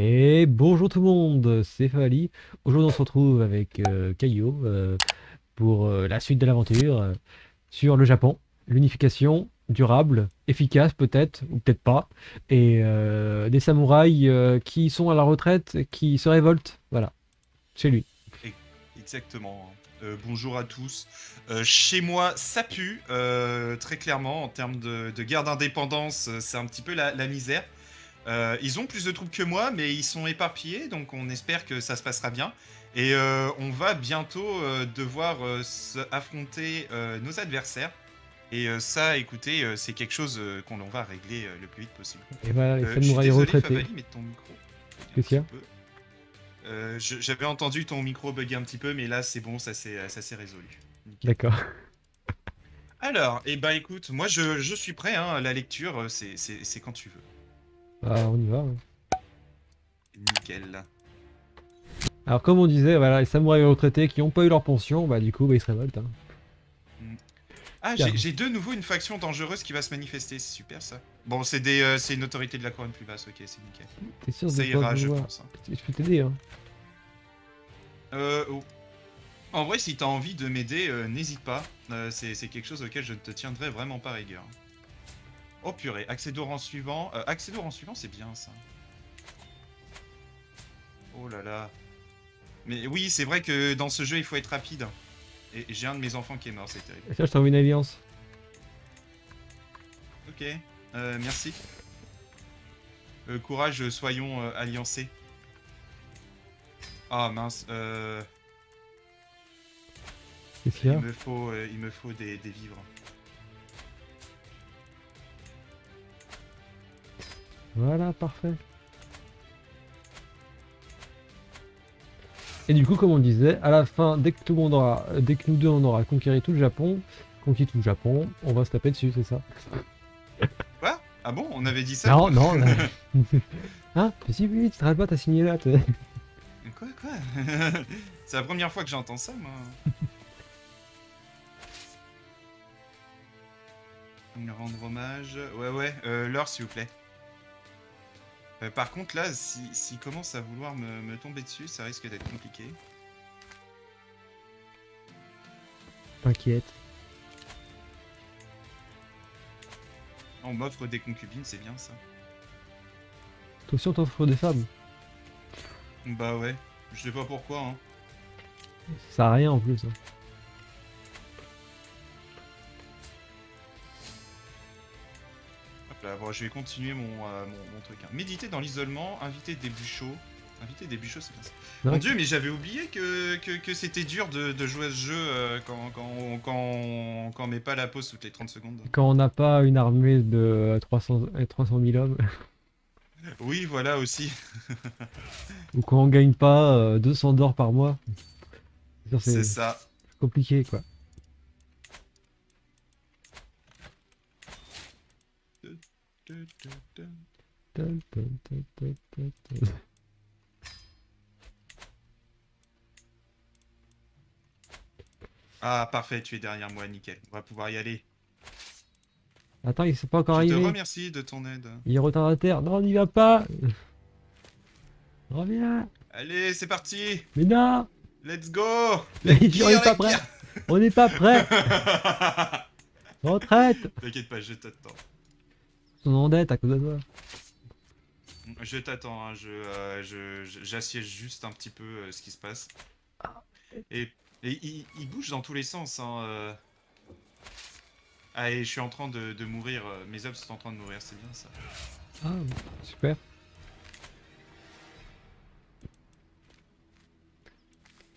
Et bonjour tout le monde, c'est Fali. Aujourd'hui on se retrouve avec euh, Caillou euh, pour euh, la suite de l'aventure euh, sur le Japon. L'unification durable, efficace peut-être, ou peut-être pas. Et euh, des samouraïs qui sont à la retraite, qui se révoltent. Voilà, chez lui. Exactement. Bonjour à tous. Chez moi, ça pue, très clairement, en termes de, guerre d'indépendance, c'est un petit peu la misère. Euh, ils ont plus de troupes que moi, mais ils sont éparpillés, donc on espère que ça se passera bien. Et euh, on va bientôt euh, devoir affronter nos adversaires. Et ça, écoutez, c'est quelque chose qu'on va régler le plus vite possible. Et voilà, les je suis samouraïs désolé, retraités. Favali, mais ton micro. Qu'est-ce qu'il y a J'avais entendu ton micro bugger un petit peu, mais là c'est bon, ça s'est résolu. D'accord. Alors, et eh ben écoute, moi je, je suis prêt, hein, la lecture, c'est quand tu veux. Ah, on y va. hein. Nickel. Alors comme on disait, voilà, les samouraïs retraités qui n'ont pas eu leur pension, bah du coup, bah, ils se révoltent. hein. Ah, Tiens. j'ai de nouveau une faction dangereuse qui va se manifester, c'est super ça. Bon, c'est des, euh, c'est une autorité de la couronne plus basse, ok, c'est nickel. T'es sûr de Ça pas ira, je vouloir- pense. hein. Je peux t'aider, hein? Euh, oh. En vrai, si t'as envie de m'aider, euh, n'hésite pas. Euh, c'est c'est quelque chose auquel je ne te tiendrai vraiment pas rigueur. Oh purée, au rang suivant. Euh, au rang suivant, c'est bien ça. Oh là là. Mais oui, c'est vrai que dans ce jeu, il faut être rapide. Et j'ai un de mes enfants qui est mort, c'est terrible. Et ça, je t'envoie une alliance. Ok, euh, merci. Euh, courage, soyons euh, alliancés. Ah mince, euh, il me faut, il me faut des, des vivres. Voilà, parfait. Et du coup, comme on disait, à la fin, dès que tout le monde aura, dès que nous deux on aura conquéri tout le Japon, conquis tout le Japon, on va se taper dessus, c'est ça Quoi? Ah bon, on avait dit ça? Non, non, là. hein? Si, oui, tu te pas, t'as signé là. Quoi, quoi? C'est la première fois que j'entends ça, moi. Me rendre hommage. Ouais, ouais, euh, l'heure, s'il vous plaît. Euh, par contre, là, s'il si, commence à vouloir me, me tomber dessus, ça risque d'être compliqué. T'inquiète. On m'offre des concubines, c'est bien ça. Toi aussi, on t'offre des femmes? Bah ouais, je sais pas pourquoi, hein. Ça sert à rien en plus. hein. Bon, je vais continuer mon, euh, mon, mon truc. hein. Méditer dans l'isolement, inviter des buchots. Inviter des buchots, c'est bien ça. Ouais. Mon dieu, mais j'avais oublié que, que, que c'était dur de, de jouer à ce jeu euh, quand, quand, on- quand, on- quand on met pas la pause toutes les 30 secondes. Quand on n'a pas une armée de 300, euh, 300 000 hommes, Oui, voilà aussi. ou quand on gagne pas euh, 200 d'or par mois, c'est ça. compliqué quoi. Ah, parfait, tu es derrière moi, nickel. On va pouvoir y aller. Attends, il s'est pas encore Je te arrivé. remercie de ton aide. Il est retardataire. Non, on n'y va pas. Reviens. Allez, c'est parti Mais non. Let's go on n'est pas prêt. On n'est pas prêt. Retraite. T'inquiète pas, je t'attends. Sont en dette à cause de toi. Je t'attends, hein, je, euh, j'assiège juste un petit peu euh, ce qui se passe. Et, et il, il bouge dans tous les sens. Hein, euh. Ah, et je suis en train de, de mourir. euh, Mes œufs sont en train de mourir, c'est bien ça. Ah, super.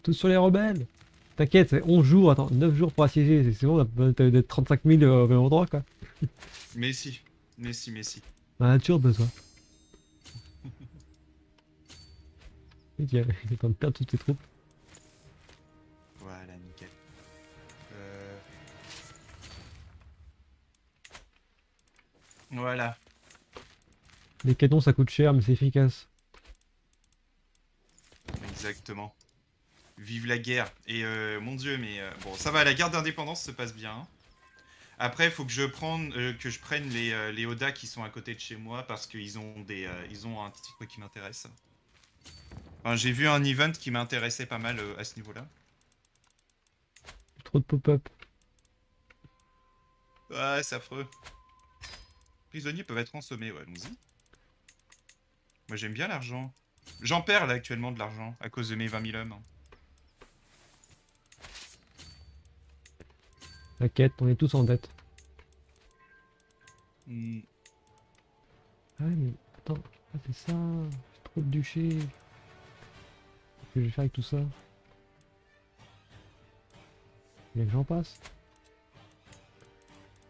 Tous sur les rebelles. T'inquiète, c'est 11 jours, attends, 9 jours pour assiéger. C'est- bon, on a d'être 35 000 au même endroit quoi. Mais si, mais si, mais si. On en a toujours besoin. Il est en train de perdre toutes tes troupes. Voilà, nickel. Euh, Voilà. Les canons ça coûte cher, mais c'est efficace. Exactement. Vive la guerre. Et euh, mon dieu, mais euh, bon, ça va, la guerre d'indépendance se passe bien. Après, il faut que je prenne, euh, que je prenne les, euh, les Oda qui sont à côté de chez moi parce qu'ils ont des, euh, ils ont un titre qui m'intéresse. Enfin, J'ai vu un event qui m'intéressait pas mal euh, à ce niveau-là. Trop de pop-up. Ouais, c'est affreux. Prisonniers peuvent être consommés, ouais, allons-y. Moi j'aime bien l'argent. J'en perds là actuellement de l'argent à cause de mes 20 000 hommes. T'inquiète, on est tous en dette. Hmm. Ah ouais, mais attends, ah, c'est ça. J'ai trop de duchés. Qu'est-ce que je vais faire avec tout ça? Il y a que j'en passe.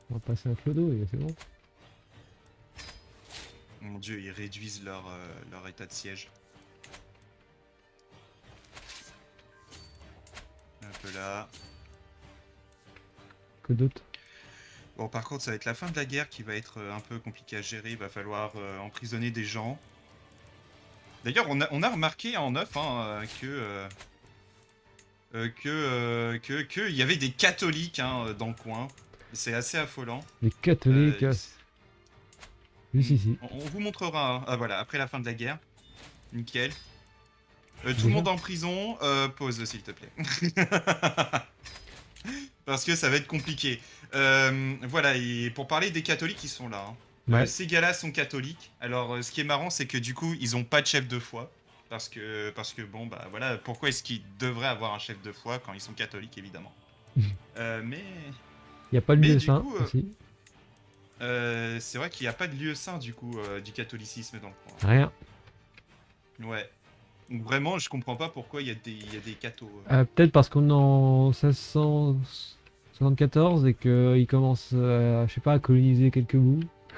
On va passer un clodo et c'est bon. Mon dieu, ils réduisent leur, euh, leur état de siège. Un peu là. Que d'autres Bon, par contre, ça va être la fin de la guerre qui va être euh, un peu compliquée à gérer. Il va falloir euh, emprisonner des gens. D'ailleurs, on a, on a remarqué en neuf hein, que, euh, que, euh, que, que il y avait des catholiques hein, dans le coin. C'est assez affolant. Les catholiques, ici. on, on vous montrera. hein. Ah voilà, après la fin de la guerre. Nickel. Tout le monde en prison. Euh, pause, s'il te plaît. Parce que ça va être compliqué. Euh, voilà, et pour parler des catholiques qui sont là. hein. Ouais. Euh, ces gars-là sont catholiques. Alors, euh, ce qui est marrant, c'est que du coup, ils ont pas de chef de foi. Parce que, parce que bon, bah voilà, pourquoi est-ce qu'ils devraient avoir un chef de foi quand ils sont catholiques, évidemment Euh, Mais Il n'y a pas de lieu saint euh, c'est vrai qu'il n'y a pas de lieu saint, du coup, du catholicisme dans le coin. Rien. Ouais. Donc vraiment, je comprends pas pourquoi il y a des, il y a des cathos. euh. Euh, Peut-être parce qu'on est en 1674 et qu'ils commencent, euh, je sais pas, à coloniser quelques bouts.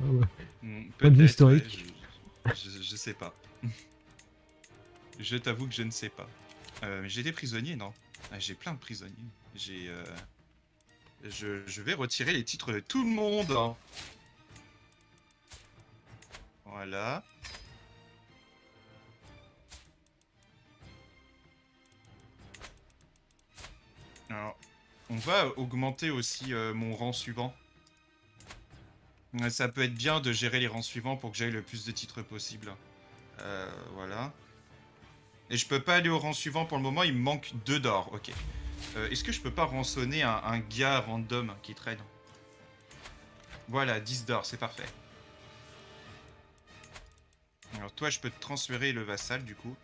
Ah ouais. Hmm, Point de historique. ouais, je, je- je sais pas. je t'avoue que je ne sais pas. Euh, j'ai des prisonniers, non? Ah, J'ai plein de prisonniers. J'ai. euh, Je, je vais retirer les titres de tout le monde. hein. Voilà. Alors, on va augmenter aussi euh, mon rang suivant. Ça peut être bien de gérer les rangs suivants pour que j'aille le plus de titres possible. Euh, voilà. Et je peux pas aller au rang suivant pour le moment, il me manque 2 d'or. Ok. Euh, Est-ce que je peux pas rançonner un, gars random qui traîne Voilà, 10 d'or, c'est parfait. Alors toi, je peux te transférer le vassal du coup.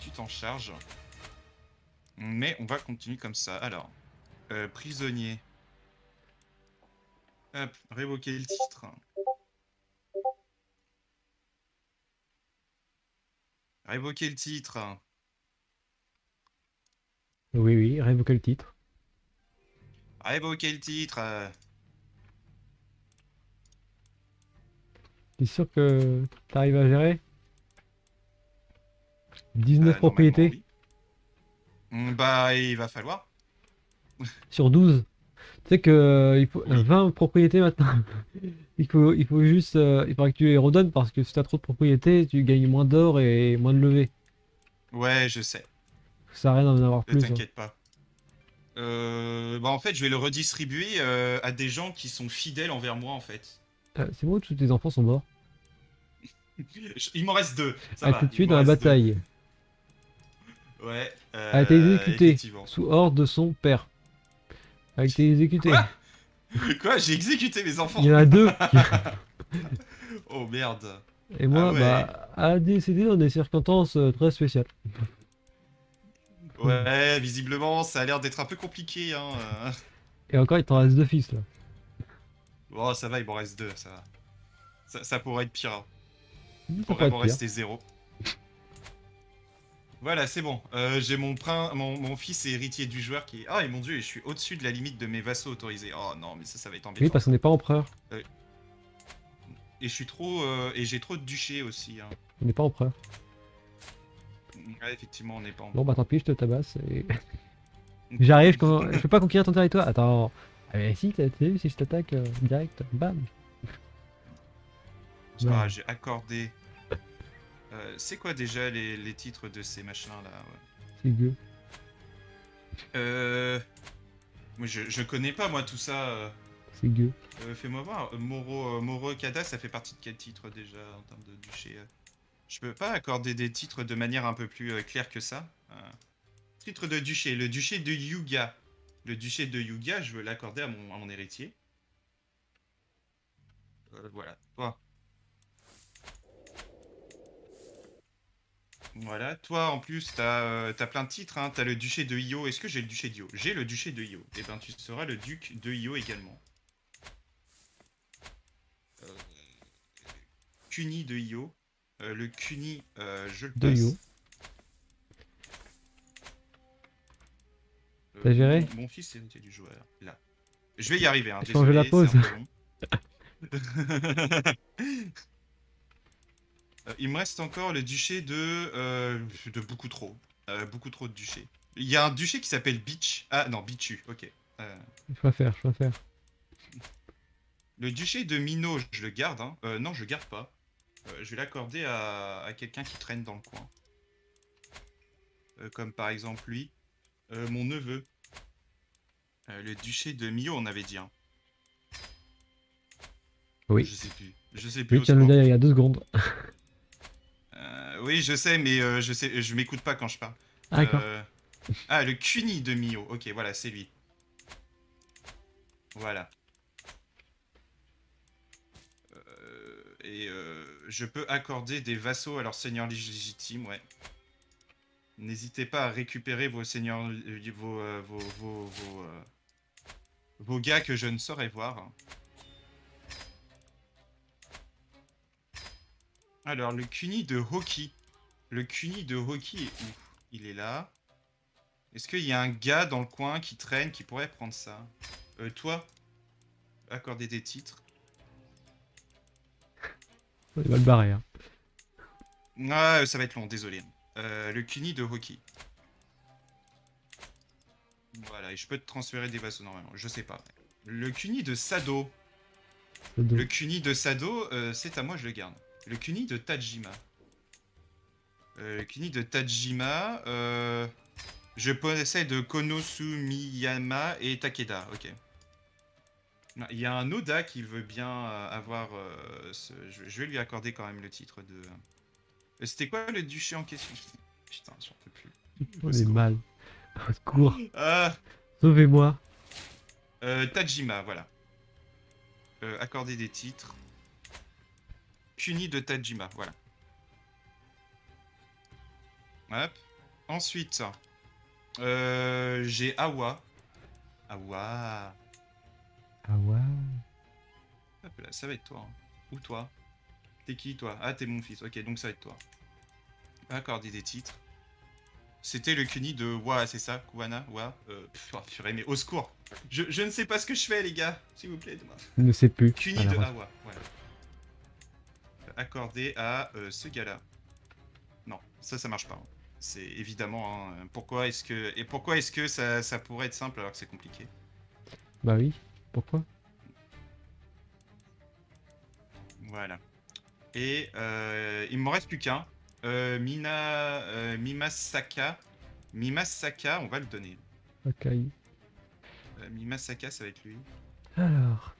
Tu t'en charges. Mais on va continuer comme ça. Alors, euh, prisonnier. Hop, révoquer le titre. Révoquer le titre. Oui, oui, révoquer le titre. Révoquer le titre. T'es sûr que t'arrives à gérer? 19 Euh, propriétés? oui. Mm, Bah, il va falloir. sur 12. Tu sais que euh, il faut Oui. 20 propriétés maintenant. il faut, il faut juste, euh, il faudrait que tu les redonnes parce que si t'as trop de propriétés, tu gagnes moins d'or et moins de levée. Ouais, je sais. Ça sert à rien d'en avoir Ne plus. hein. t'inquiète pas. Euh, bah, en fait, je vais le redistribuer euh, à des gens qui sont fidèles envers moi, en fait. Euh, c'est bon, tous tes enfants sont morts. Il m'en reste deux. Ça va, il tué m'en dans la reste deux. Ouais. A été euh, exécuté sous ordre de son père. A été exécuté. Quoi? Quoi? J'ai exécuté mes enfants Il y en a deux. qui- Oh merde. Et moi, Ah ouais. bah, a décédé dans des circonstances euh, très spéciales. Ouais, visiblement, ça a l'air d'être un peu compliqué. Hein. euh. Et encore, il t'en reste deux fils là. Bon, ça va, il m'en reste deux, ça va. Ça, ça pourrait être pire. hein. Ça Il pourrait m'en rester zéro. Voilà, c'est bon. Euh, J'ai mon, mon, mon fils et héritier du joueur qui est... Ah, et mon dieu, je suis au-dessus de la limite de mes vassaux autorisés. Oh non, mais ça, ça va être embêtant. Oui, parce qu'on n'est pas empereur. Et je suis trop... euh, Et j'ai trop de duchés aussi. hein. On n'est pas empereur. Ouais, effectivement, on n'est pas en... Bon, bah tant pis, je te tabasse. Et... J'arrive, je, con- je peux pas conquérir ton territoire. Attends. Ah, mais si, t'as vu, si je t'attaque euh, direct, bam. J'ai accordé... Euh, c'est quoi déjà les, les titres de ces machins là ouais. C'est gueux. Euh... Moi, je, je connais pas moi tout ça. euh. C'est gueux. Euh, Fais-moi voir. Moro, Moro Kada, ça fait partie de quel titre déjà en termes de duché Je peux pas accorder des titres de manière un peu plus claire que ça. Titre de duché, le duché de Yuga. Le duché de Yuga, je veux l'accorder à mon, à mon héritier. Euh, voilà, toi. Voilà, toi en plus, t'as euh, t'as plein de titres, hein. t'as le duché de Io. Est-ce que j'ai le duché d'Io? J'ai le duché de Io. Et ben tu seras le duc de Io également. Euh, Cuni de Io. Euh, le Cuni, euh, je le De passe. Io. Euh, T'as géré? mon, mon fils héritier du joueur, là. Je vais y arriver, hein, la désolé, c'est un peu long. Euh, Il me reste encore le duché de... euh, de beaucoup trop. Euh, beaucoup trop de duchés. Il y a un duché qui s'appelle Beach. Ah non, Bichu, ok. Euh, Je préfère, je préfère. le duché de Mino, je le garde. Hein. Euh, non, je garde pas. Euh, je vais l'accorder à, à quelqu'un qui traîne dans le coin. Euh, comme par exemple lui. Euh, mon neveu. Euh, le duché de Mio, on avait dit. Hein. Oui. Je sais plus. Je sais plus. Oui, le il y a deux secondes. Oui, je sais, mais euh, je sais, je m'écoute pas quand je parle. Ah. Euh, Ah, le Cuni de Mio. Ok, voilà, c'est lui. Voilà. Euh, et euh, je peux accorder des vassaux à leurs seigneurs légitimes, ouais. N'hésitez pas à récupérer vos seigneurs, euh, vos, vos, vos, vos, vos gars que je ne saurais voir. Alors, le Cuni de Hockey. Le Cuni de Hockey est où? Il est là. Est-ce qu'il y a un gars dans le coin qui traîne qui pourrait prendre ça? Euh, Toi Accorder des titres. On est mal barré. Hein. Ah, ça va être long, désolé. Euh, le Cuni de Hockey. Voilà, et je peux te transférer des vassaux normalement, je sais pas. Le Cuni de Sado. Le Cuni de Sado, euh, c'est à moi, je le garde. Le Cuni de Tajima. Euh, le Cuni de Tajima, euh, je possède de Konosumiyama et Takeda, ok. Il y a un Oda qui veut bien euh, avoir... euh, ce- je, vais lui accorder quand même le titre de... C'était quoi le duché en question? Putain, j'en peux plus. On est mal. Au secours. Ah Sauvez-moi. Euh, Tajima, voilà. Euh, accorder des titres. Kuni de Tajima, voilà. Hop. Ensuite, euh, j'ai Awa. Awa. Ouais. Hop là, ça va être toi. hein. Ou toi T'es qui toi? Ah, t'es mon fils. Ok, donc ça va être toi. Accorder des titres. C'était le Kuni de Wa, c'est ça? Kuwana Wa? Euh, pff, oh, purée, mais au secours je, je ne sais pas ce que je fais, les gars. S'il vous plaît, demain. Je ne sais plus. Kuni Alors, de Awa, voilà. Accordé à euh, ce gars-là. Non, ça, ça marche pas. hein. C'est évidemment. hein, pourquoi est-ce que et pourquoi est-ce que ça, ça pourrait être simple alors que c'est compliqué? Bah oui. Pourquoi? Voilà. Et euh, il m'en reste plus qu'un. Euh, Mina, Mimasaka. Mimasaka, on va le donner. Ok. Mimasaka, ça va être lui. Alors.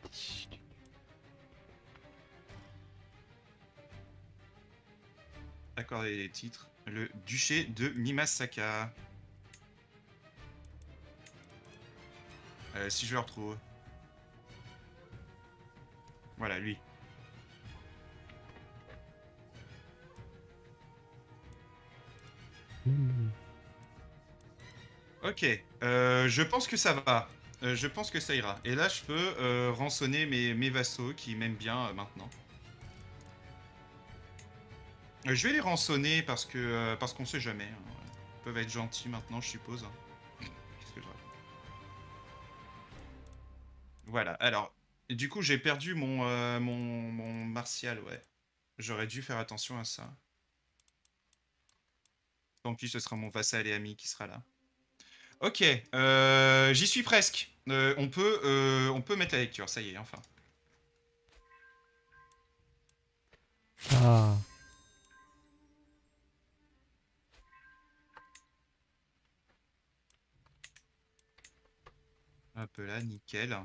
Accorder les titres. Le duché de Mimasaka. Euh, si je le retrouve. Voilà, lui. Ok, euh, je pense que ça va. Euh, je pense que ça ira. Et là, je peux rançonner mes, vassaux qui m'aiment bien maintenant. Euh, je vais les rançonner parce que euh, parce qu'on sait jamais. hein. Ils peuvent être gentils maintenant, je suppose. hein. Qu'est-ce que je Voilà. Alors, du coup, j'ai perdu mon, euh, mon martial, ouais. J'aurais dû faire attention à ça. Tant pis, ce sera mon vassal et ami qui sera là. Ok, euh, j'y suis presque. Euh, on, peut, on peut mettre la lecture, ça y est, enfin. Ah. Hop là, nickel.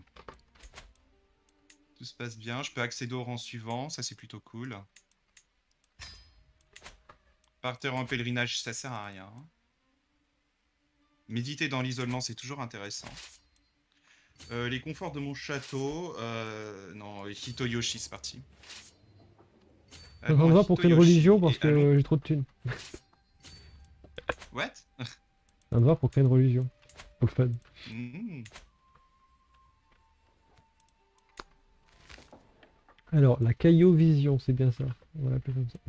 Tout se passe bien. Je peux accéder au rang suivant, ça c'est plutôt cool. Partir en pèlerinage, ça sert à rien. Méditer dans l'isolement, c'est toujours intéressant. Euh, les conforts de mon château. Euh, non, Hitoyoshi, c'est parti. On Allons à va pour quelle religion parce que j'ai trop de thunes. What? On va pour quelle religion Pour le fun. Hmm. Alors, la Caillot Vision, c'est bien ça. On va l'appeler comme ça.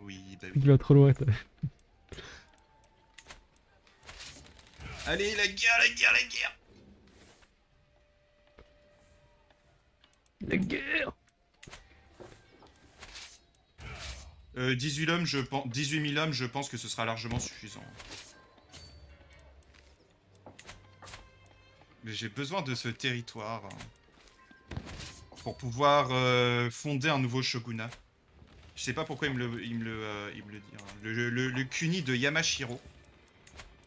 Oui, bah Tu oui. vas trop loin. toi. Allez, la guerre, la guerre, la guerre La guerre Euh, 18 hommes, je pense, 18 000 hommes, je pense que ce sera largement suffisant. Mais j'ai besoin de ce territoire hein, pour pouvoir euh, fonder un nouveau shogunat. Je sais pas pourquoi il me le, il me le, euh, il me le dit. hein. Le, le, le kuni de Yamashiro.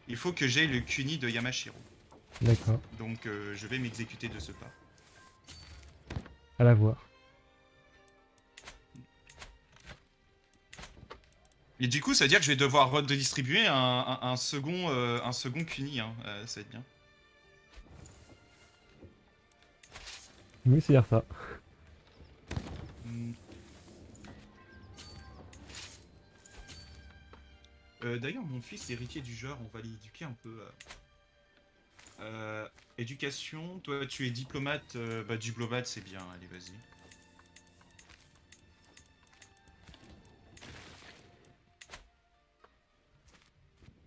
Il faut que j'aie le kuni de Yamashiro. D'accord, Donc euh, je vais m'exécuter de ce pas. à la voir. Et du coup, ça veut dire que je vais devoir redistribuer un, un, un second, un second kuni. Hein. Ça va être bien. Oui, c'est dire ça. Euh, D'ailleurs, mon fils héritier du genre, on va l'éduquer un peu. euh. Euh, éducation, toi tu es diplomate, euh, bah diplomate c'est bien, allez vas-y.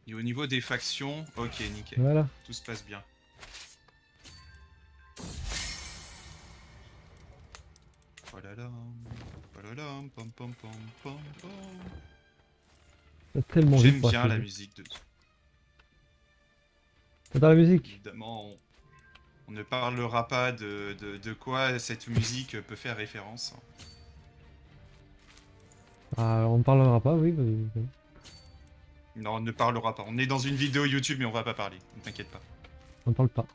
Et au niveau des factions, ok nickel, Voilà. tout se passe bien. Tellement J'aime bien la musique de T'adores la musique Évidemment, on, on ne parlera pas de, de, de quoi cette musique peut faire référence. ah, On ne parlera pas, oui. Non, on ne parlera pas. On est dans une vidéo YouTube, mais on va pas parler. Ne t'inquiète pas. On ne parle pas.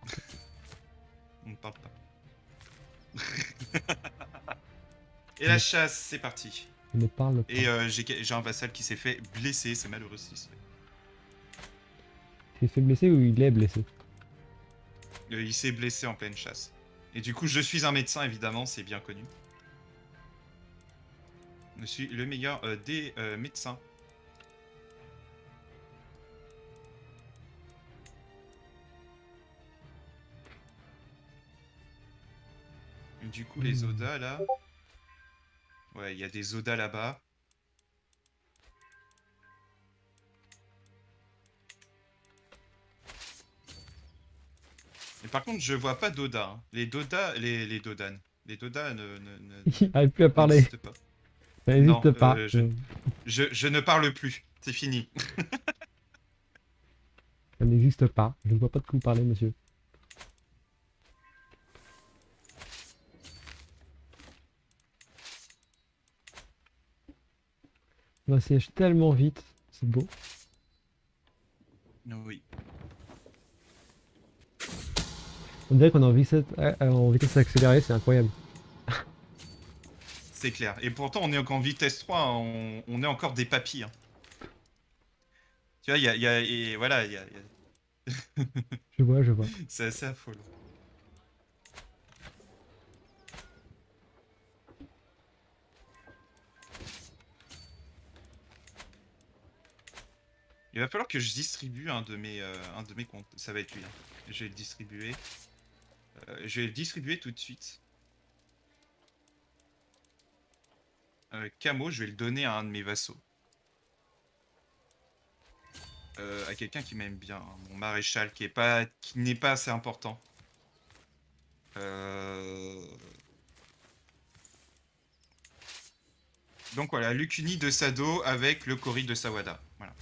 On ne parle pas. Et la chasse, c'est parti. Ne parle pas. Et euh, j'ai un vassal qui s'est fait blesser, c'est malheureux. ce qui se fait. Il s'est fait blesser ou il est blessé? Euh, il s'est blessé en pleine chasse. Et du coup, je suis un médecin, évidemment, c'est bien connu. Je suis le meilleur euh, des médecins. Du coup, les Hmm. Oda là. Ouais, il y a des Oda là-bas. Mais par contre, je vois pas d'Oda. hein. Les Doda, les, les Dodan. Les Doda ne, ne, ne- Il n'arrive plus à parler. pas. Ça n'existe pas. euh, je- Je, je ne parle plus. C'est fini. Ça n'existe pas. Je ne vois pas de quoi vous parlez, monsieur. On siège tellement vite. C'est beau. Oui. On dirait qu'on est en vitesse, en vitesse accélérée, c'est incroyable. C'est clair. Et pourtant, on est en vitesse 3, on, on est encore des papis. hein. Tu vois, il y a, il y a- et voilà, il y a- y a- Je vois, je vois. c'est assez affolant. Il va falloir que je distribue un de mes, euh, un de mes comptes. Ça va être lui. hein. Je vais le distribuer. Euh, je vais le distribuer tout de suite. Euh, Camo, je vais le donner à un de mes vassaux. Euh, à quelqu'un qui m'aime bien, hein, mon maréchal, qui pas, qui n'est pas assez important. Donc voilà, Lucuni de Sado avec le Kori de Sawada. Voilà.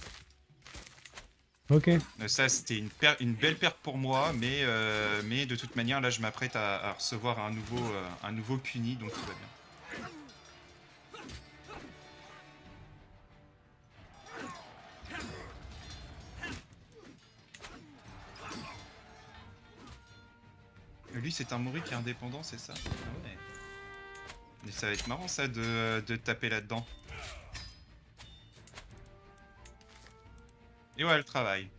Ok. Euh, Ça, c'était une, belle perte pour moi, mais, euh, mais de toute manière, là, je m'apprête à, recevoir un nouveau, euh, donc tout va bien. Lui, c'est un Mori qui est indépendant, c'est ça? Ah ouais. Mais ça va être marrant, ça, de taper là-dedans. Et voilà le travail.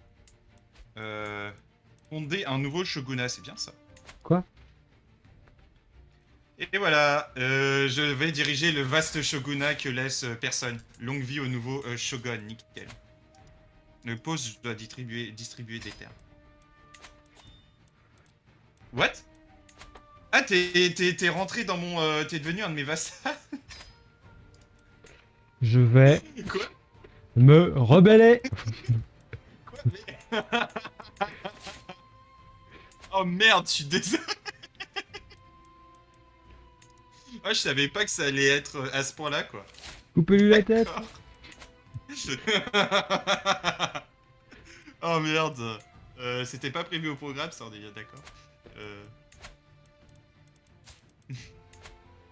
Euh, fonder un nouveau shogunat, c'est bien ça. Quoi? Et voilà, euh, je vais diriger le vaste shogunat que laisse euh, personne. Longue vie au nouveau euh, shogun, nickel. Le poste, je dois distribuer, distribuer des terres. What? Ah, t'es rentré dans mon... euh, t'es devenu un de mes vassals Je vais Quoi? me rebeller. Mais- Oh merde, je suis désolé. Ah, je savais pas que ça allait être euh, à ce point-là, quoi. Coupez-lui la tête. Oh merde. Euh, C'était pas prévu au programme, ça, on est bien d'accord. Euh.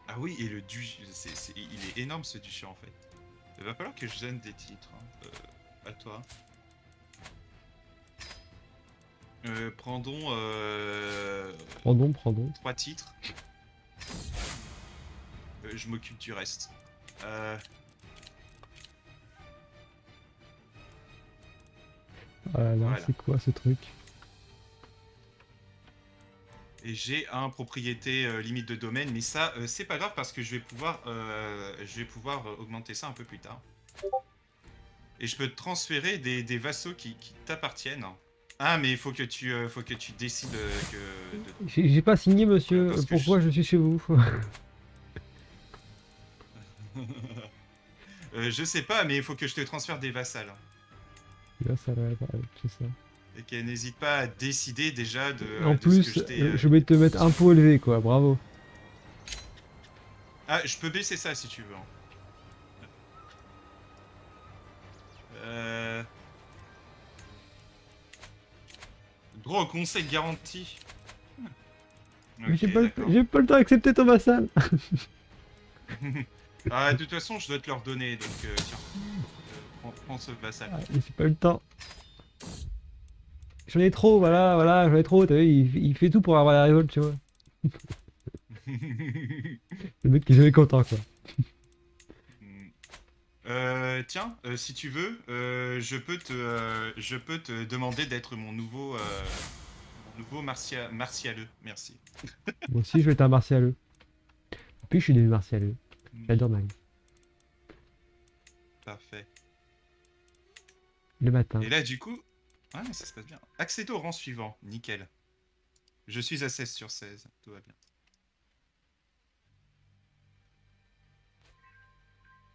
ah oui, et le du... Il est énorme ce duché en fait. Il va falloir que je donne des titres. hein. Euh, à toi. Euh, prendons euh, Prendons, prendons. trois titres. Euh, je m'occupe du reste. Euh, Ah là là, Voilà. c'est quoi ce truc? Et j'ai un propriété euh, limite de domaine, mais ça, c'est pas grave parce que je vais pouvoir, je vais pouvoir augmenter ça un peu plus tard. Et je peux transférer des, des vassaux qui, qui t'appartiennent. Ah, mais il faut que tu, euh, faut que tu décides euh, que. de- J'ai pas signé, monsieur. Parce Pourquoi je... suis chez vous Euh, je sais pas, mais il faut que je te transfère des vassals. Là, ça va, va, c'est ça. Et qu'elle n'hésite pas à décider déjà de. en de plus, ce que je euh, euh, je vais te mettre un pot élevé, quoi. Bravo. Ah, je peux baisser ça si tu veux. hein. Euh... Gros conseil garanti. Mais j'ai pas, le- pas temps d'accepter ton vassal. Ah, de toute façon, je dois te le redonner, donc euh, tiens. Euh, prends, prends ce vassal. Ah, j'ai pas le temps. J'en ai trop, voilà, voilà, j'en ai trop. T'as vu, il, il fait tout pour avoir la révolte, tu vois. Le mec qui est jamais content, quoi. Euh, tiens, euh, si tu veux, euh, je peux te, euh, je peux te demander d'être mon nouveau, mon nouveau martia martialeux. Merci. Moi aussi, je vais être un martialeux. Puis, je suis devenu martialeux. J'adore Mag. Parfait. Le matin. Et là, du coup, ah, mais ça se passe bien. Accéder au rang suivant, nickel. Je suis à 16 sur 16, tout va bien.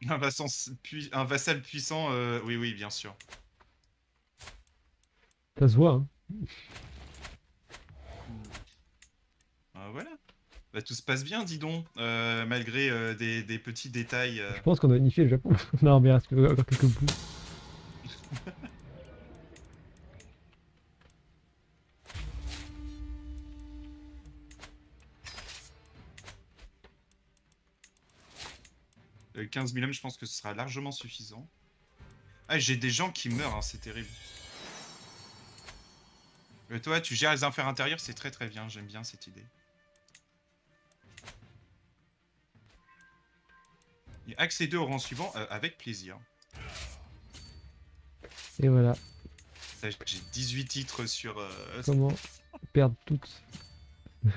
Un vassal, pui- un vassal puissant, euh, oui, oui, bien sûr. Ça se voit, hein. Ah, voilà. Bah, tout se passe bien, dis donc, euh, malgré euh, des, des petits détails. Je pense qu'on a unifié le Japon. non, mais il reste encore quelques bouts. 15 000 hommes, je pense que ce sera largement suffisant. Ah, j'ai des gens qui meurent, hein, c'est terrible. Euh, toi, tu gères les affaires intérieures, c'est très très bien, j'aime bien cette idée. Et accéder au rang suivant euh, avec plaisir. Et voilà. J'ai 18 titres sur... euh, Comment perdre toutes?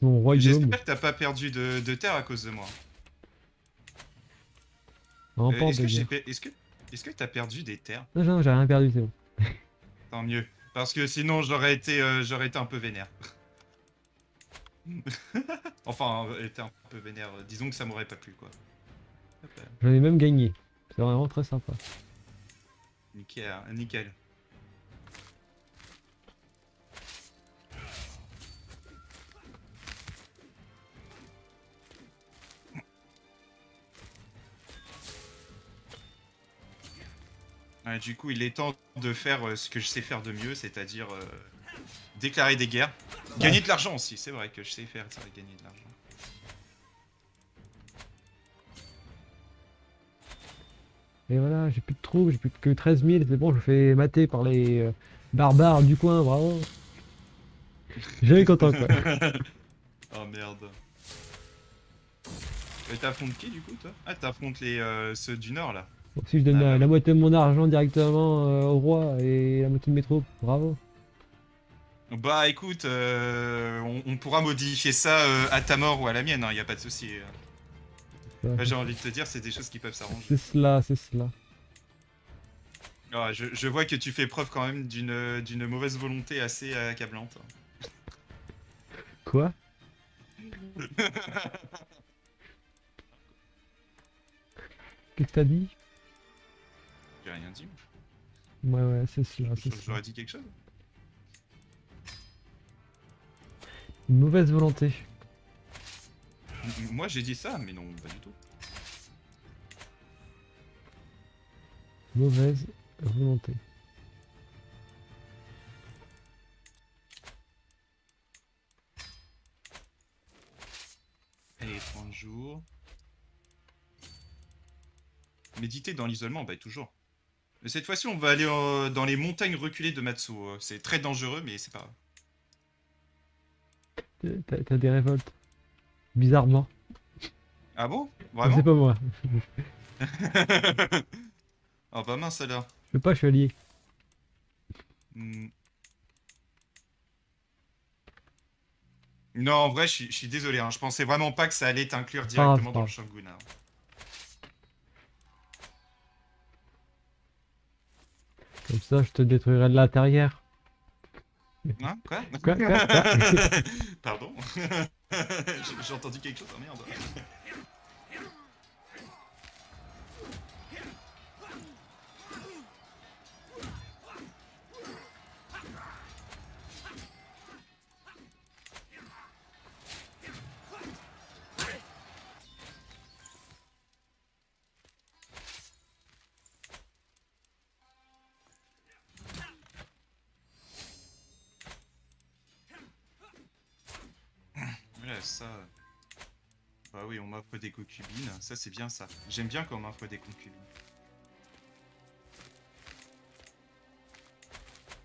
Mon royaume. J'espère que t'as pas perdu de, de terre à cause de moi. En Euh, Est-ce que t'as perdu des terres? Non, non, j'ai rien perdu, c'est bon. Tant mieux. Parce que sinon j'aurais été euh, j'aurais été un peu vénère. enfin, euh, été un peu vénère. Disons que ça m'aurait pas plu quoi. J'en ai même gagné. C'est vraiment très sympa. Nickel. nickel. Ouais, du coup, il est temps de faire euh, ce que je sais faire de mieux, c'est-à-dire euh, déclarer des guerres. Gagner de l'argent aussi, c'est vrai que je sais faire ça, gagner de l'argent. Et voilà, j'ai plus de troupes, j'ai plus que 13 000, c'est bon, je fais mater par les euh, barbares du coin, bravo. Jamais content quoi. oh merde. Euh, T'affrontes qui du coup toi? Ah t'affrontes les euh, ceux du nord là. Si je donne la, moitié de mon argent directement euh, au roi et la moitié de métro, bravo. Bah écoute, euh, on, on pourra modifier ça euh, à ta mort ou à la mienne, il y a pas de souci. Bah, J'ai envie de te dire, c'est des choses qui peuvent s'arranger. C'est cela, c'est cela. Ah, je, je vois que tu fais preuve quand même d'une mauvaise volonté assez accablante. Quoi? Qu'est-ce que t'as dit? J'ai rien dit. Ouais, ouais, c'est cela, c'est cela. J'aurais dit quelque chose. Une mauvaise volonté. Moi j'ai dit ça, mais non, pas du tout. Mauvaise volonté. Allez, 30 jours. Méditer dans l'isolement, bah toujours. Cette fois-ci, on va aller euh, dans les montagnes reculées de Matsuo. C'est très dangereux, mais c'est pas grave. T'as des révoltes. Bizarrement. Ah bon? C'est Vraiment? pas moi. Oh bah mince alors. Je peux pas, je suis allié. Hmm. Non, en vrai, je suis, je suis désolé. hein. Je pensais vraiment pas que ça allait t'inclure C'est grave, directement c'est dans le shogunat. Comme ça, je te détruirai de l'intérieur. Hein? Quoi? Quoi, quoi, quoi? Pardon? J'ai j'ai entendu quelque chose, oh merde. Oui, on m'offre des concubines. Ça, c'est bien ça. J'aime bien quand on m'offre des concubines.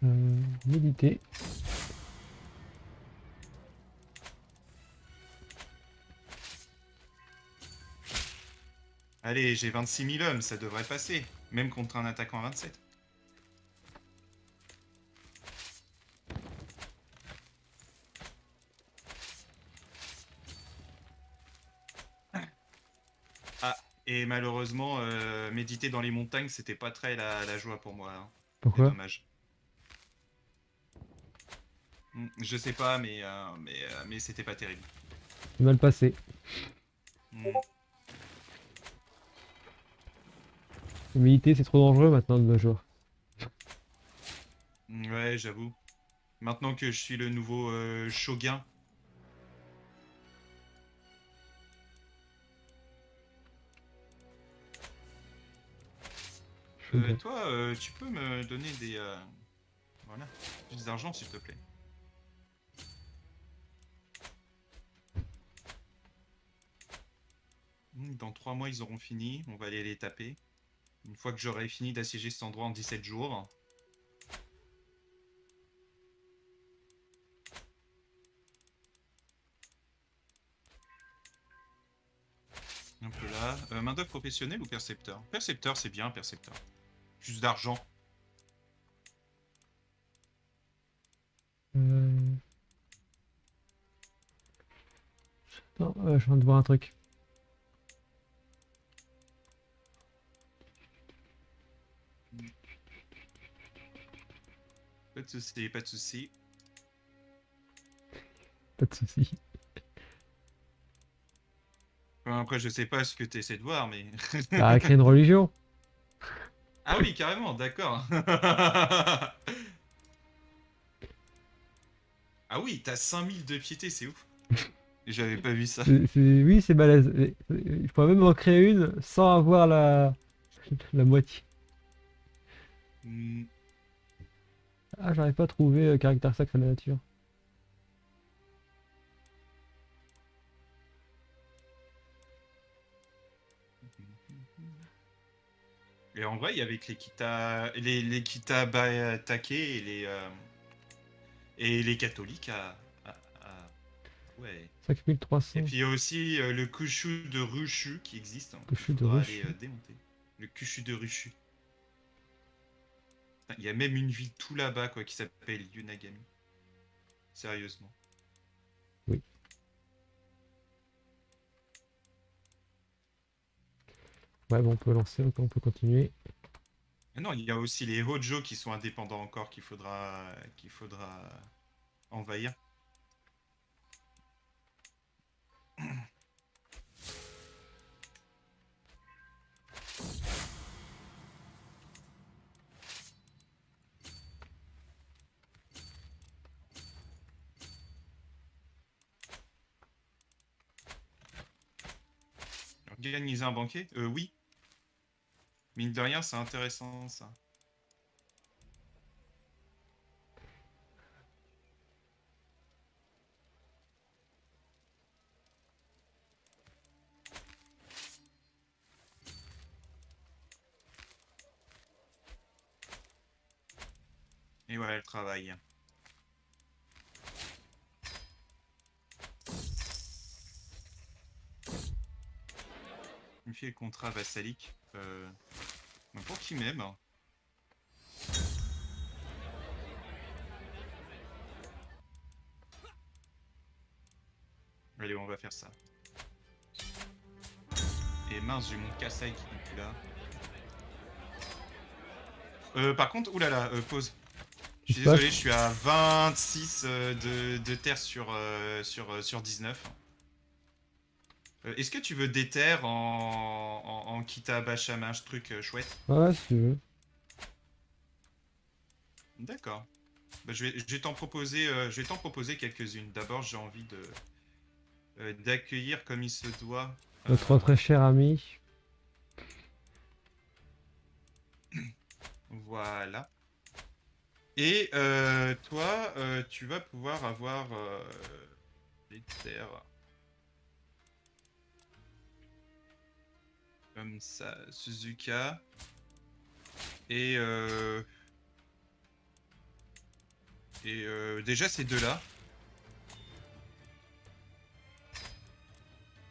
Euh, méditer. Allez, j'ai 26 000 hommes, ça devrait passer. Même contre un attaquant à 27. Malheureusement, euh, méditer dans les montagnes, c'était pas très la, la joie pour moi. hein. Pourquoi dommage. Hmm, Je sais pas, mais, euh, mais, euh, mais c'était pas terrible. Mal passé. Hmm. Méditer, c'est trop dangereux maintenant de nos jours. Ouais, j'avoue. Maintenant que je suis le nouveau shogun. Euh, toi, euh, tu peux me donner des... euh, Voilà, plus d'argent s'il te plaît. Hmm, Dans trois mois, ils auront fini. On va aller les taper. Une fois que j'aurai fini d'assiéger cet endroit en 17 jours. Un peu là. Euh, main d'œuvre professionnelle ou percepteur? Percepteur, c'est bien, percepteur. Juste d'argent. Euh... Non, euh, je viens de voir un truc. Pas de soucis, pas de soucis. Pas de soucis. Enfin, après, je sais pas ce que tu essaies de voir, mais. T'as créé une religion ah oui, carrément, d'accord. ah oui, t'as 5000 de piété, c'est ouf. J'avais pas vu ça. Oui, c'est balèze. Je pourrais même en créer une sans avoir la, la moitié. Hmm, Ah, j'arrive pas à trouver euh, caractère sacré de la nature. Et en vrai, il y avait que les Kita, les, les Kita Batake et les, euh, et les catholiques à, à- à- Ouais. 5300. Et puis il y a aussi euh, le Kushu de Rushu qui existe. hein, Kushu de Rushu. aller, euh, démonter. Le Cuchu de Ruchu. Putain, Il y a même une ville tout là-bas, quoi, qui s'appelle Yunagami. Sérieusement. Ouais, bon, on peut lancer, on peut continuer. Ah non, il y a aussi les Hojo qui sont indépendants encore qu'il faudra, qu'il faudra envahir. Un banquet Euh, oui. Mine de rien, c'est intéressant ça. Et ouais, elle travaille. Le contrat vassalique. Euh... Pour qui même hein. Allez, on va faire ça. Et mince, j'ai mon Kasai qui n'est plus là. Euh, par contre, oulala, euh, pause. Je suis désolé, je suis à 26 euh, de, de terre sur, sur, sur 19. Euh, Est-ce que tu veux des terres en, en, en Kita ce truc euh, chouette Ouais, si tu veux. D'accord. Bah, je vais, je vais t'en proposer, euh, je vais t'en proposer quelques-unes. D'abord, j'ai envie de euh, d'accueillir comme il se doit. euh, Notre très cher ami. Voilà. Et euh, toi, tu vas pouvoir avoir des terres. Comme ça, Suzuka. Et, euh, et euh, déjà ces deux-là.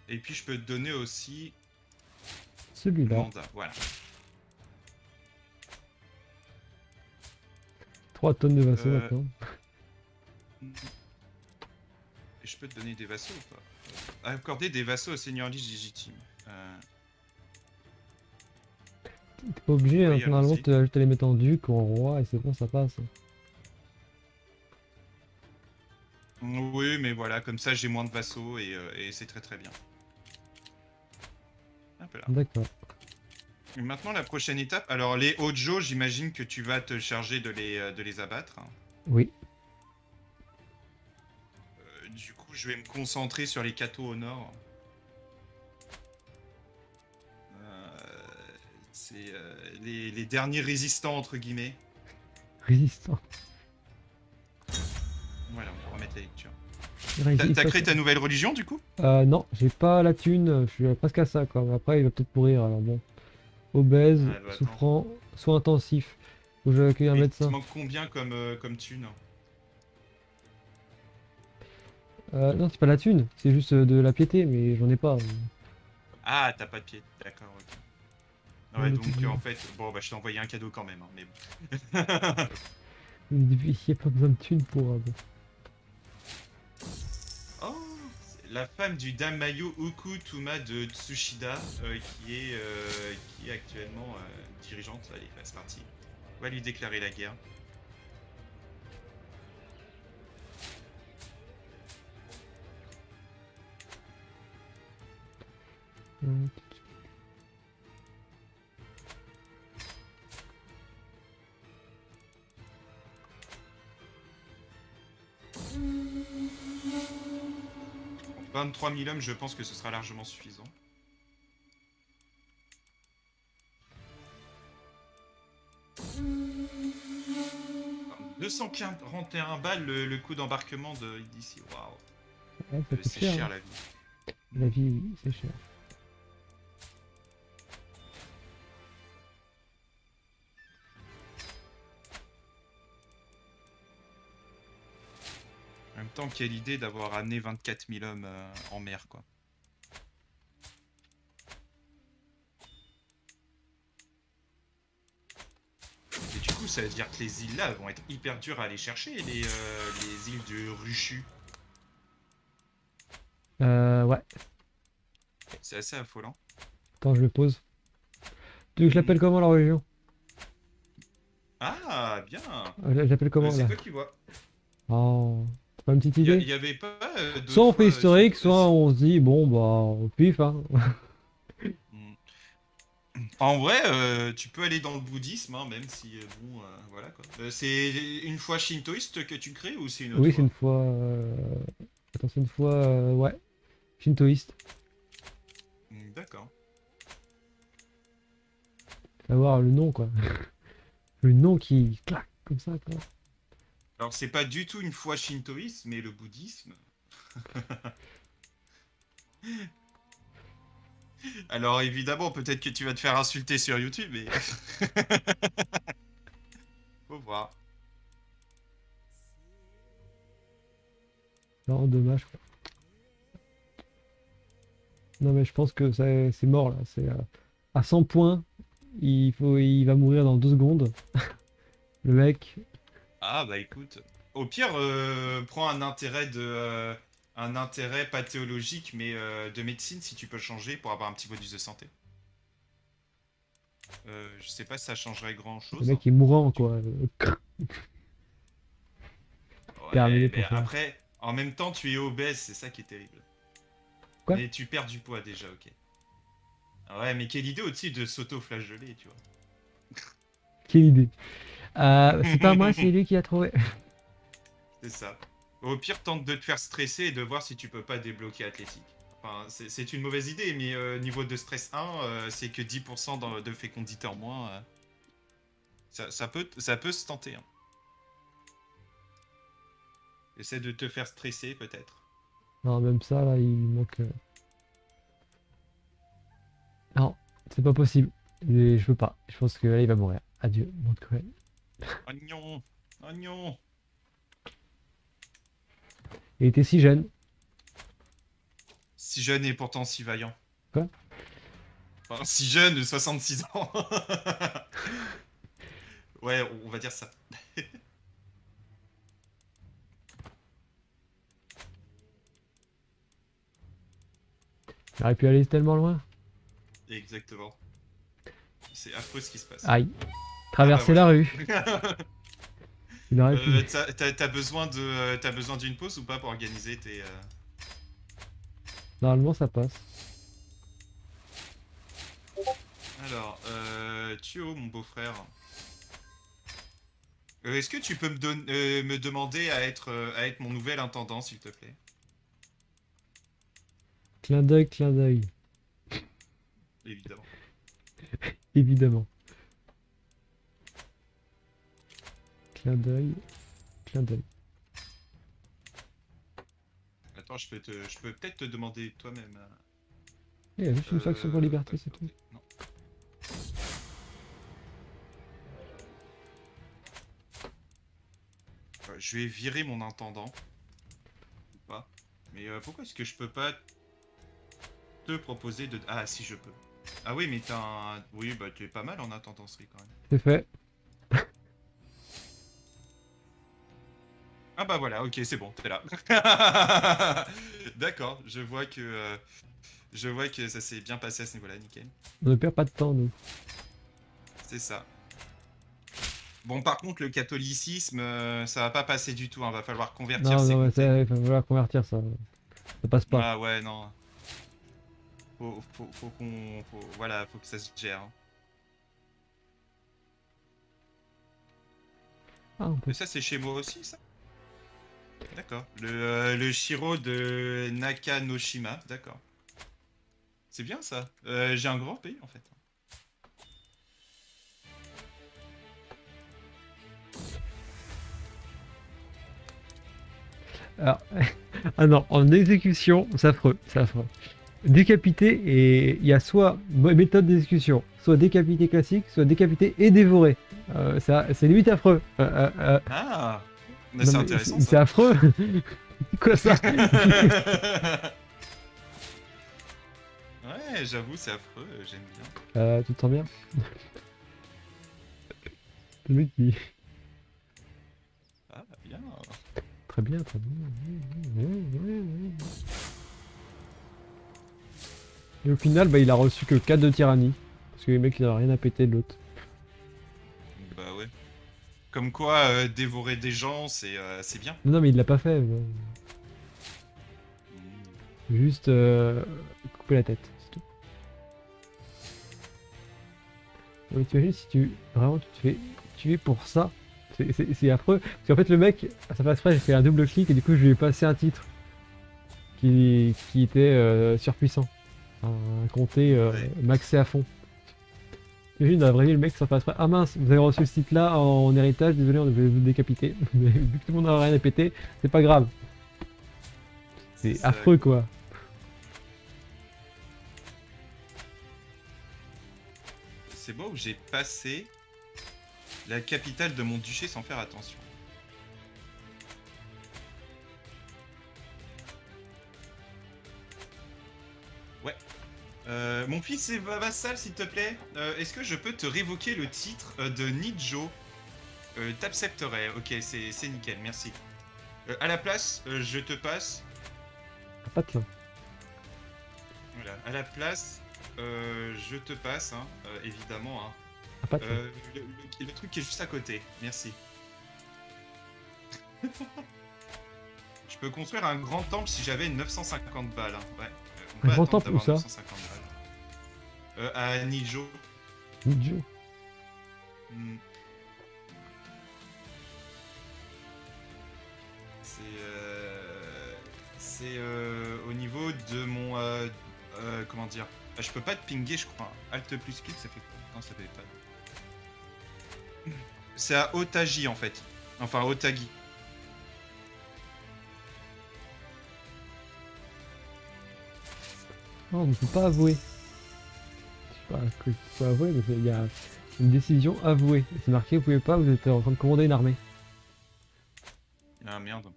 Et puis je peux te donner aussi Celui-là. Voilà. 3 tonnes de vaisseaux Euh, maintenant. Et je peux te donner des vassaux ou pas? Euh, Accorder des vassaux au seigneur légitime. Euh, T'es pas obligé, hein, normalement, juste à les mettre en duc ou en roi et c'est bon, ça passe. Oui, mais voilà, comme ça j'ai moins de vassaux et, euh, et c'est très très bien. D'accord. Maintenant la prochaine étape. Alors les Hojo, j'imagine que tu vas te charger de les, euh, de les abattre. Oui. Euh, du coup, je vais me concentrer sur les Kato au nord. Les, les derniers résistants entre guillemets. Résistant. Voilà, on peut remettre la lecture. T'as créé ta nouvelle religion du coup? Euh, non, j'ai pas la thune, je suis presque à ça quoi. Mais Après, il va peut-être mourir alors bon. Obèse, Ouais, bah, souffrant, soins intensifs. Faut que j'accueille un Il médecin. te manque combien comme, euh, comme thune? Euh, non, c'est pas la thune, c'est juste euh, de la piété, mais j'en ai pas. Ah, t'as pas de pied, d'accord, ok. Ouais, donc euh, en fait, bon, bah je t'ai envoyé un cadeau quand même, hein, mais bon. Il n'y a pas besoin de thune pour. euh, bon. Oh, la femme du Damayo Uku Tuma de Tsushida, euh, qui, est, euh, qui est actuellement euh, dirigeante. Allez, c'est parti. On va lui déclarer la guerre. Euh, 23 000 hommes, je pense que ce sera largement suffisant. Enfin, 241 balles le, le coût d'embarquement de d'ici. Waouh, ouais, coûte c'est cher. cher hein. la vie. La vie, oui, c'est cher. Temps, quelle idée d'avoir amené 24 000 hommes euh, en mer, quoi. coup, ça veut dire que les îles là vont être hyper dures à aller chercher, les, euh, les îles de Ruchu. Euh, ouais. C'est assez affolant. Attends, je le pose. Tu veux que je l'appelle comment la région? Ah, bien Je l'appelle comment Euh, C'est toi qui vois. Oh, pas une petite idée il y avait pas. euh, Soit on fait euh, historique, soit on se dit bon bah au pif hein. En vrai, euh, tu peux aller dans le bouddhisme, hein, même si euh, bon, euh, voilà quoi. C'est une fois shintoïste que tu crées ou c'est une autre Oui, fois c'est une fois. euh, Attends, c'est une fois. Ouais. Shintoïste. Mm, D'accord. Savoir le nom quoi. le nom qui claque comme ça quoi. Alors c'est pas du tout une foi shintoïste, mais le bouddhisme. Alors évidemment, peut-être que tu vas te faire insulter sur YouTube, mais faut voir. Non, dommage quoi. Non mais je pense que ça- c'est mort là. C'est euh, à 100 points. Il faut, il va mourir dans deux secondes. le mec. Ah bah écoute, au pire, euh, prends un intérêt de, euh, un intérêt pas théologique, mais euh, de médecine si tu peux le changer pour avoir un petit bonus de santé. Je sais pas si ça changerait grand Le chose. mec est mourant quoi. Ça. après, en même temps, tu es obèse, c'est ça qui est terrible. Quoi? Mais tu perds du poids déjà, ok. Ouais, mais quelle idée aussi de s'auto-flageller, tu vois. Quelle idée. Euh, c'est pas moi, c'est lui qui a trouvé. C'est ça. Au pire, tente de te faire stresser et de voir si tu peux pas débloquer athlétique. Enfin, c'est une mauvaise idée, mais euh, niveau de stress 1, euh, c'est que 10% dans- de fécondité en moins. euh. Ça, ça peut, ça peut se tenter. hein. Essaie de te faire stresser, peut-être. Non, même ça, là, il manque. Non, c'est pas possible. Je veux pas. Je pense que là, il va mourir. Adieu, monde cruel. Oh non Oh non Il était si jeune. Si jeune et pourtant si vaillant. Quoi? Enfin, si jeune, 66 ans. ouais, on va dire ça. Il aurait pu aller tellement loin. Exactement. C'est affreux ce qui se passe. Aïe. Traverser Ah la rue. Il aurait pu. Euh, t'as- besoin de, t'as besoin d'une pause ou pas pour organiser tes. euh, Normalement, ça passe. Alors, euh, Thio, mon beau-frère. Euh, Est-ce que tu peux me, don- euh, me demander à être, euh, à être mon nouvel intendant, s'il te plaît? Clin d'œil, clin d'œil. Évidemment. Évidemment. Clin d'œil. Clin d'œil. Attends, je peux, te, je peux peut-être te demander toi-même. euh, Il y a juste une faction pour euh, liberté, c'est tout. Non. Euh, Je vais virer mon intendant. Ou pas. Mais euh, pourquoi est-ce que je peux pas te proposer de... Ah si je peux. Ah oui mais t'as un... Oui bah tu es pas mal en intendancerie quand même. C'est fait. Ah bah voilà, ok c'est bon, t'es là. D'accord, je vois que... euh, Je vois que ça s'est bien passé à ce niveau-là, nickel. On ne perd pas de temps, nous. C'est ça. Bon, par contre, le catholicisme, euh, ça va pas passer du tout. hein. Va falloir convertir Non, ces non, il va falloir convertir ça. Ça passe pas. Ah ouais, non. Faut, faut, faut qu'on. faut- Voilà, faut que ça se gère. hein. Ah, on peut- Mais ça, c'est chez moi aussi, ça? D'accord. Le, euh, le Shiro de Nakanoshima, d'accord. C'est bien ça. Euh, J'ai un grand pays en fait. Alors, ah non, en exécution, c'est affreux, c'est affreux. Décapité, et il y a soit méthode d'exécution, soit décapité classique, soit décapité et dévoré. Euh, ça- c'est limite affreux. Euh, Ah Mais C'est intéressant c'est- affreux. Quoi ça ouais, j'avoue, c'est affreux, j'aime bien. euh, Tu te sens bien? Le mec, il- Ah, bien. Très bien, très bien. Et au final, bah, il a reçu que 4 de tyrannie. Parce que les mecs, il n'a rien à péter de l'autre. Bah ouais. Comme quoi, euh, dévorer des gens, c'est euh, c'est bien. Non, non, mais il l'a pas fait. euh, Mm. Juste euh, couper la tête, c'est tout. Mais t'imagines si tu. Vraiment, tu te fais tuer pour ça. C'est- affreux. Parce qu'en fait, le mec, ça passe après, j'ai fait un double clic et du coup, je lui ai passé un titre qui, qui était euh, surpuissant. Un comté euh, maxé à fond. T'imagines, dans la vraie vie, le mec, ça passe après. Ah mince, vous avez reçu ce titre-là en héritage, désolé, on devait vous décapiter. Mais vu que tout le monde n'a rien à péter, c'est pas grave. C'est affreux, quoi. C'est beau où j'ai passé la capitale de mon duché sans faire attention. Euh, mon fils est va- vassal, s'il te plaît. Euh, Est-ce que je peux te révoquer le titre euh, de Nijo? Euh, T'accepterais. Ok, c'est nickel, merci. À la place, je te passe là. Voilà, à la place, je te passe, hein, évidemment, hein, le, le- le truc qui est juste à côté. Merci. je peux construire un grand temple si j'avais 950 balles. hein, Ouais. Euh, on Un peut grand attendre temple, où d'avoir ça 950 balles. Euh, à Nijo. Idiot. Hmm. C'est euh, c'est euh, au niveau de mon euh, euh, comment dire Ah, Je peux pas te pinguer, je crois. Alt plus clic, ça fait quoi? Non, ça fait pas. C'est à Otagi en fait. Enfin, Otagi. Non, on ne pas avouer. Je sais pas faut avouer, mais il y a une décision avouée. C'est marqué, vous pouvez pas, vous êtes en train de commander une armée. Ah merde.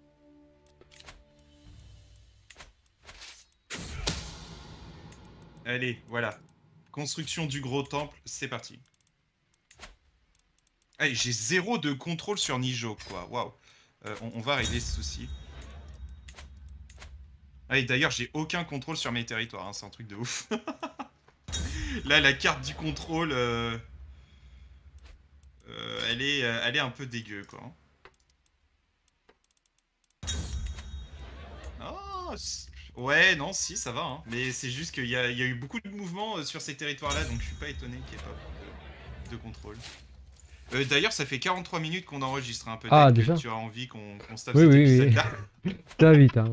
Allez, voilà. Construction du gros temple, c'est parti. Allez, j'ai zéro de contrôle sur Nijo, quoi. Waouh. Euh, on, on va régler ce souci. Ah, et d'ailleurs, j'ai aucun contrôle sur mes territoires, hein, c'est un truc de ouf. Là, la carte du contrôle, euh, euh, elle, est, euh, elle est un peu dégueu, quoi. Ah, c- ouais, non, si, ça va. hein. Mais c'est juste qu'il y, a il y a eu beaucoup de mouvements sur ces territoires-là, donc je suis pas étonné qu'il n'y ait pas de, de contrôle. Euh, D'ailleurs, ça fait 43 minutes qu'on enregistre. Hein. Peut-être Ah, que déjà tu as envie qu'on tape Oui, cet oui, oui. épisode-là. Va vite, hein.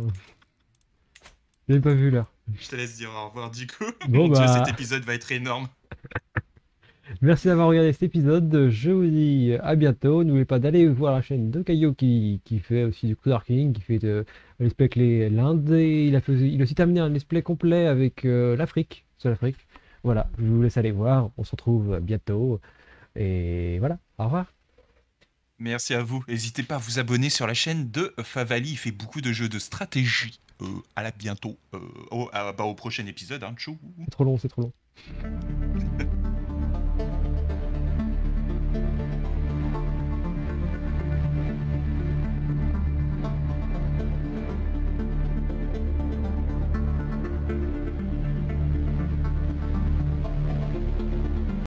J'ai pas vu l'heure. Je te laisse dire au revoir du coup. Bon, Mon dieu, bah. cet épisode va être énorme. Merci d'avoir regardé cet épisode. Je vous dis à bientôt. N'oubliez pas d'aller voir la chaîne de Caillot qui, qui fait aussi du coup d'Arking, qui fait de un let's play avec les- l'Inde. Et il a, fait, il a aussi terminé un let's play complet avec euh, l'Afrique, sur l'Afrique. Voilà, je vous laisse aller voir. On se retrouve bientôt. Et voilà, au revoir. Merci à vous. N'hésitez pas à vous abonner sur la chaîne de Favali. Il fait beaucoup de jeux de stratégie. Euh, à la bientôt. Euh, au, à- bah, au prochain épisode. Hein. Tchou. C'est trop long, c'est trop long.